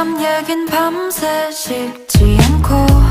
밤 얘긴 밤새 식지 않고